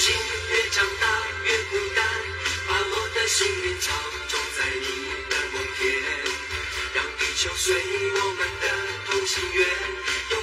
心越长大越孤单，把我的心灵草种在你的梦田，让地球随我们的同心圆。